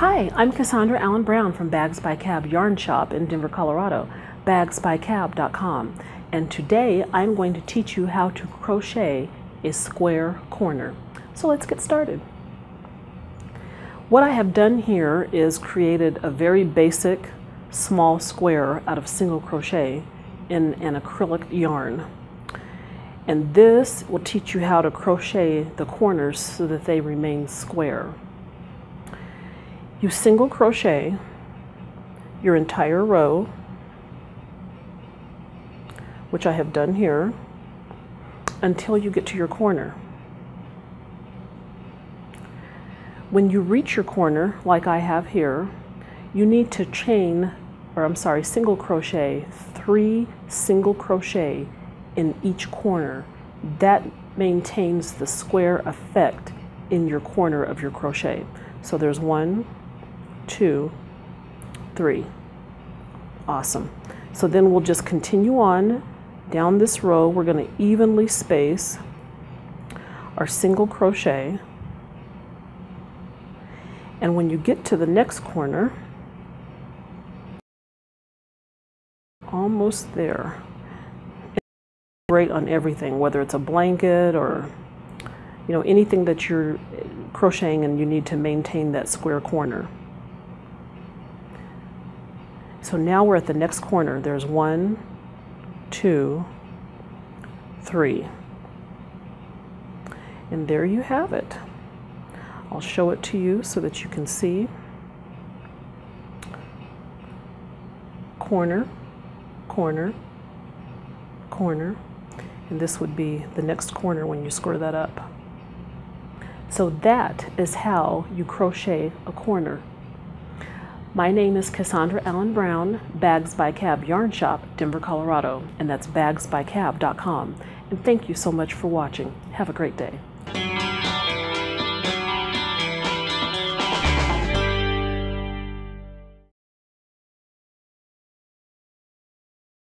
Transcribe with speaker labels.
Speaker 1: Hi, I'm Cassandra Allen Brown from Bags by Cab Yarn Shop in Denver, Colorado, bagsbycab.com. And today I'm going to teach you how to crochet a square corner. So let's get started. What I have done here is created a very basic small square out of single crochet in an acrylic yarn. And this will teach you how to crochet the corners so that they remain square. You single crochet your entire row, which I have done here, until you get to your corner. When you reach your corner, like I have here, you need to chain, or I'm sorry, single crochet, three single crochet in each corner. That maintains the square effect in your corner of your crochet. So there's one, two, three. Awesome. So then we'll just continue on down this row. We're going to evenly space our single crochet. And when you get to the next corner, almost there. Great on everything, whether it's a blanket or you know anything that you're crocheting and you need to maintain that square corner. So now we're at the next corner. There's one, two, three. And there you have it. I'll show it to you so that you can see. Corner, corner, corner. And this would be the next corner when you square that up. So that is how you crochet a corner. My name is Cassandra Allen Brown, Bags by Cab Yarn Shop, Denver, Colorado, and that's bagsbycab.com. And thank you so much for watching. Have a great day.